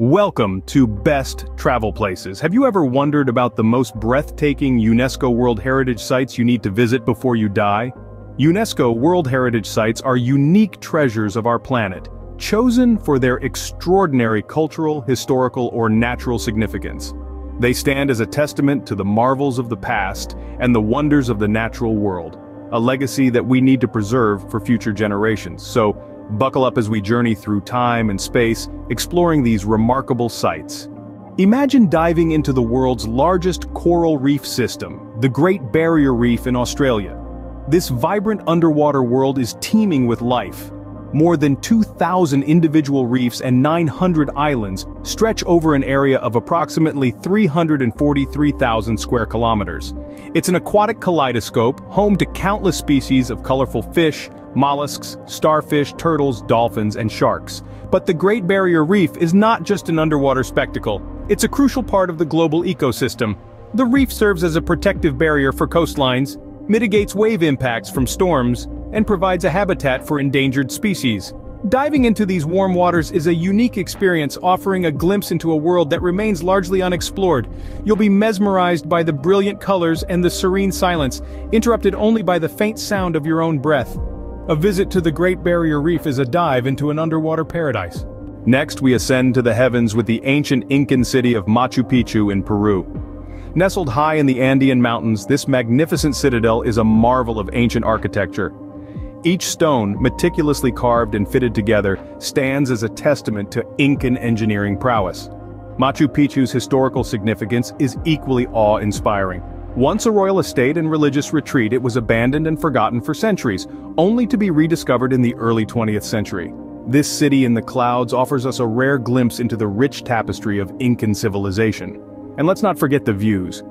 Welcome to Best Travel Places. Have you ever wondered about the most breathtaking UNESCO World Heritage Sites you need to visit before you die? UNESCO World Heritage Sites are unique treasures of our planet, chosen for their extraordinary cultural, historical, or natural significance. They stand as a testament to the marvels of the past and the wonders of the natural world, a legacy that we need to preserve for future generations. So, Buckle up as we journey through time and space, exploring these remarkable sites. Imagine diving into the world's largest coral reef system, the Great Barrier Reef in Australia. This vibrant underwater world is teeming with life. More than 2,000 individual reefs and 900 islands stretch over an area of approximately 343,000 square kilometers. It's an aquatic kaleidoscope, home to countless species of colorful fish, mollusks, starfish, turtles, dolphins, and sharks. But the Great Barrier Reef is not just an underwater spectacle. It's a crucial part of the global ecosystem. The reef serves as a protective barrier for coastlines, mitigates wave impacts from storms, and provides a habitat for endangered species. Diving into these warm waters is a unique experience offering a glimpse into a world that remains largely unexplored. You'll be mesmerized by the brilliant colors and the serene silence, interrupted only by the faint sound of your own breath. A visit to the Great Barrier Reef is a dive into an underwater paradise. Next we ascend to the heavens with the ancient Incan city of Machu Picchu in Peru. Nestled high in the Andean mountains, this magnificent citadel is a marvel of ancient architecture. Each stone, meticulously carved and fitted together, stands as a testament to Incan engineering prowess. Machu Picchu's historical significance is equally awe-inspiring. Once a royal estate and religious retreat it was abandoned and forgotten for centuries, only to be rediscovered in the early 20th century. This city in the clouds offers us a rare glimpse into the rich tapestry of Incan civilization. And let's not forget the views.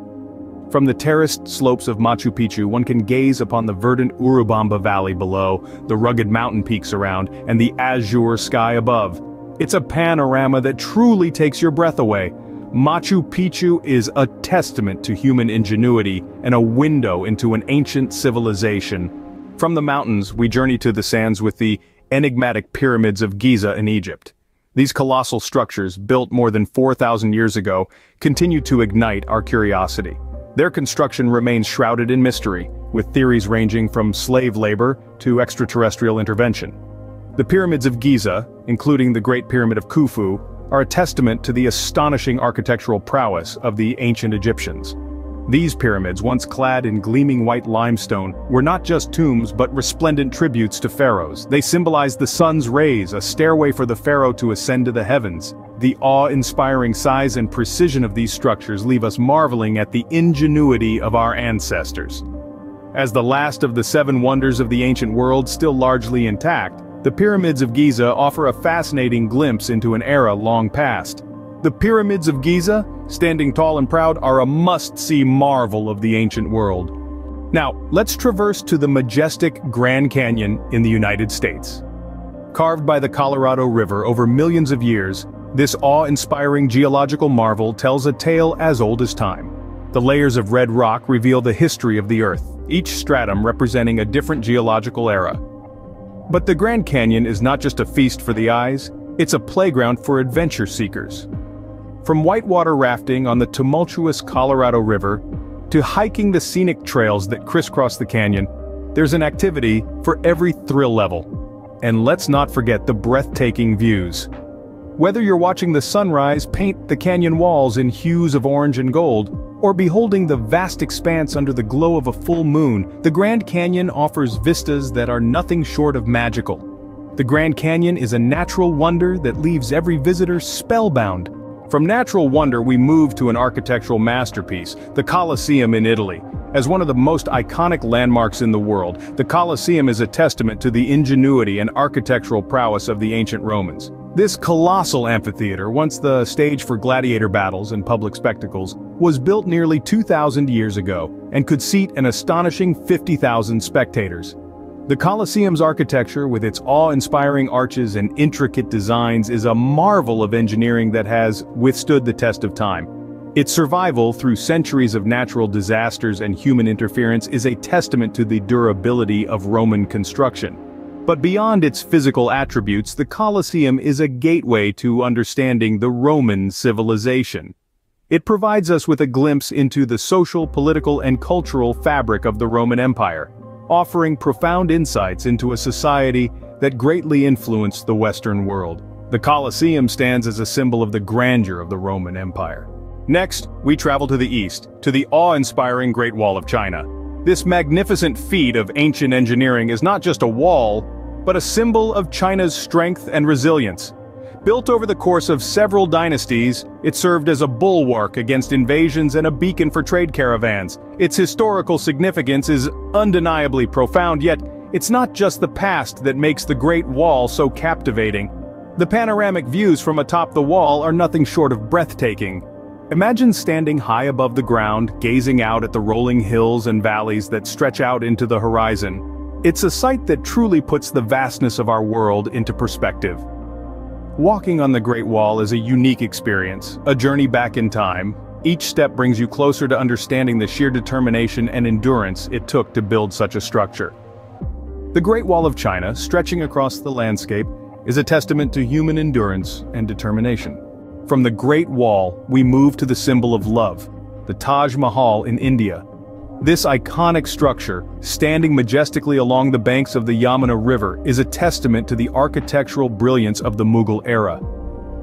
From the terraced slopes of Machu Picchu one can gaze upon the verdant Urubamba Valley below, the rugged mountain peaks around, and the azure sky above. It's a panorama that truly takes your breath away, Machu Picchu is a testament to human ingenuity and a window into an ancient civilization. From the mountains, we journey to the sands with the enigmatic pyramids of Giza in Egypt. These colossal structures, built more than 4,000 years ago, continue to ignite our curiosity. Their construction remains shrouded in mystery, with theories ranging from slave labor to extraterrestrial intervention. The pyramids of Giza, including the Great Pyramid of Khufu, are a testament to the astonishing architectural prowess of the ancient Egyptians. These pyramids, once clad in gleaming white limestone, were not just tombs but resplendent tributes to pharaohs. They symbolized the sun's rays, a stairway for the pharaoh to ascend to the heavens. The awe-inspiring size and precision of these structures leave us marveling at the ingenuity of our ancestors. As the last of the seven wonders of the ancient world still largely intact, the pyramids of Giza offer a fascinating glimpse into an era long past. The pyramids of Giza, standing tall and proud, are a must-see marvel of the ancient world. Now, let's traverse to the majestic Grand Canyon in the United States. Carved by the Colorado River over millions of years, this awe-inspiring geological marvel tells a tale as old as time. The layers of red rock reveal the history of the Earth, each stratum representing a different geological era. But the Grand Canyon is not just a feast for the eyes, it's a playground for adventure seekers. From whitewater rafting on the tumultuous Colorado River, to hiking the scenic trails that crisscross the canyon, there's an activity for every thrill level. And let's not forget the breathtaking views. Whether you're watching the sunrise paint the canyon walls in hues of orange and gold, or beholding the vast expanse under the glow of a full moon, the Grand Canyon offers vistas that are nothing short of magical. The Grand Canyon is a natural wonder that leaves every visitor spellbound. From natural wonder we move to an architectural masterpiece, the Colosseum in Italy. As one of the most iconic landmarks in the world, the Colosseum is a testament to the ingenuity and architectural prowess of the ancient Romans. This colossal amphitheater, once the stage for gladiator battles and public spectacles, was built nearly 2,000 years ago and could seat an astonishing 50,000 spectators. The Colosseum's architecture, with its awe-inspiring arches and intricate designs, is a marvel of engineering that has withstood the test of time. Its survival through centuries of natural disasters and human interference is a testament to the durability of Roman construction. But beyond its physical attributes, the Colosseum is a gateway to understanding the Roman civilization. It provides us with a glimpse into the social, political, and cultural fabric of the Roman Empire, offering profound insights into a society that greatly influenced the Western world. The Colosseum stands as a symbol of the grandeur of the Roman Empire. Next, we travel to the east, to the awe-inspiring Great Wall of China. This magnificent feat of ancient engineering is not just a wall, but a symbol of China's strength and resilience. Built over the course of several dynasties, it served as a bulwark against invasions and a beacon for trade caravans. Its historical significance is undeniably profound, yet it's not just the past that makes the Great Wall so captivating. The panoramic views from atop the wall are nothing short of breathtaking. Imagine standing high above the ground, gazing out at the rolling hills and valleys that stretch out into the horizon. It's a sight that truly puts the vastness of our world into perspective. Walking on the Great Wall is a unique experience, a journey back in time. Each step brings you closer to understanding the sheer determination and endurance it took to build such a structure. The Great Wall of China, stretching across the landscape, is a testament to human endurance and determination. From the Great Wall, we move to the symbol of love, the Taj Mahal in India, this iconic structure, standing majestically along the banks of the Yamuna River, is a testament to the architectural brilliance of the Mughal era.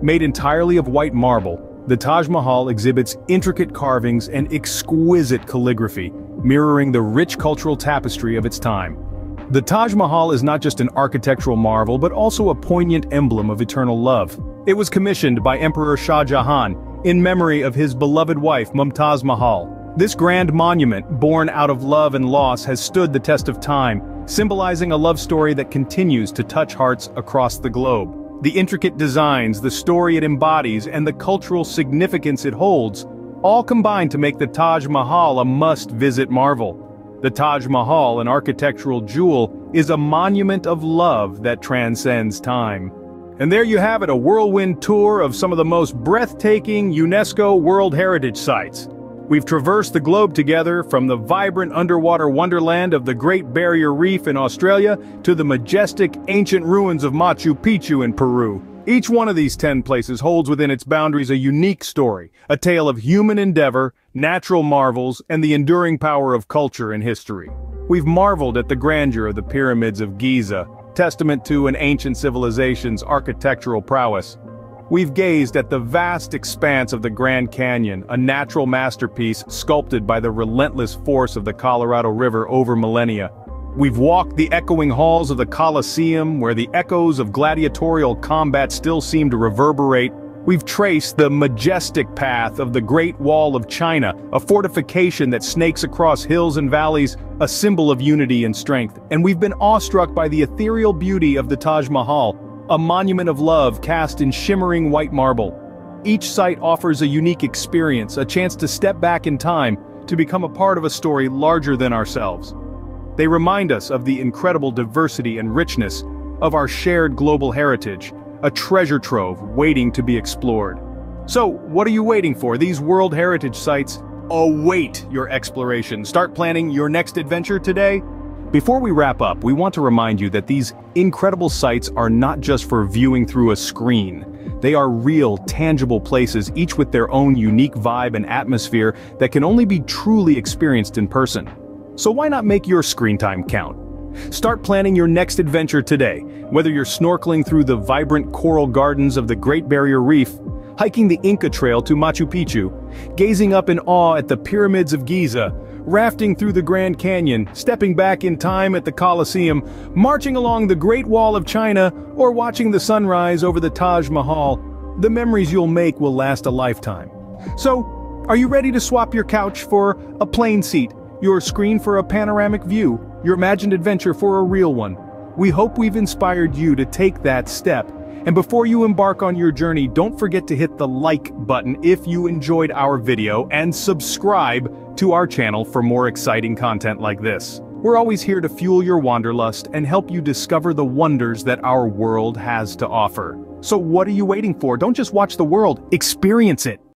Made entirely of white marble, the Taj Mahal exhibits intricate carvings and exquisite calligraphy, mirroring the rich cultural tapestry of its time. The Taj Mahal is not just an architectural marvel but also a poignant emblem of eternal love. It was commissioned by Emperor Shah Jahan, in memory of his beloved wife Mumtaz Mahal, this grand monument, born out of love and loss has stood the test of time, symbolizing a love story that continues to touch hearts across the globe. The intricate designs, the story it embodies, and the cultural significance it holds, all combine to make the Taj Mahal a must-visit marvel. The Taj Mahal, an architectural jewel, is a monument of love that transcends time. And there you have it, a whirlwind tour of some of the most breathtaking UNESCO World Heritage Sites. We've traversed the globe together from the vibrant underwater wonderland of the Great Barrier Reef in Australia to the majestic ancient ruins of Machu Picchu in Peru. Each one of these 10 places holds within its boundaries a unique story, a tale of human endeavor, natural marvels, and the enduring power of culture and history. We've marveled at the grandeur of the pyramids of Giza, testament to an ancient civilization's architectural prowess. We've gazed at the vast expanse of the Grand Canyon, a natural masterpiece sculpted by the relentless force of the Colorado River over millennia. We've walked the echoing halls of the Colosseum, where the echoes of gladiatorial combat still seem to reverberate. We've traced the majestic path of the Great Wall of China, a fortification that snakes across hills and valleys, a symbol of unity and strength. And we've been awestruck by the ethereal beauty of the Taj Mahal, a monument of love cast in shimmering white marble. Each site offers a unique experience, a chance to step back in time, to become a part of a story larger than ourselves. They remind us of the incredible diversity and richness of our shared global heritage, a treasure trove waiting to be explored. So, what are you waiting for? These World Heritage Sites await your exploration. Start planning your next adventure today before we wrap up, we want to remind you that these incredible sites are not just for viewing through a screen. They are real, tangible places, each with their own unique vibe and atmosphere that can only be truly experienced in person. So why not make your screen time count? Start planning your next adventure today, whether you're snorkeling through the vibrant coral gardens of the Great Barrier Reef, hiking the Inca Trail to Machu Picchu, gazing up in awe at the pyramids of Giza, rafting through the Grand Canyon, stepping back in time at the Colosseum, marching along the Great Wall of China, or watching the sunrise over the Taj Mahal, the memories you'll make will last a lifetime. So, are you ready to swap your couch for a plane seat, your screen for a panoramic view, your imagined adventure for a real one? We hope we've inspired you to take that step and before you embark on your journey, don't forget to hit the like button if you enjoyed our video and subscribe to our channel for more exciting content like this. We're always here to fuel your wanderlust and help you discover the wonders that our world has to offer. So what are you waiting for? Don't just watch the world, experience it.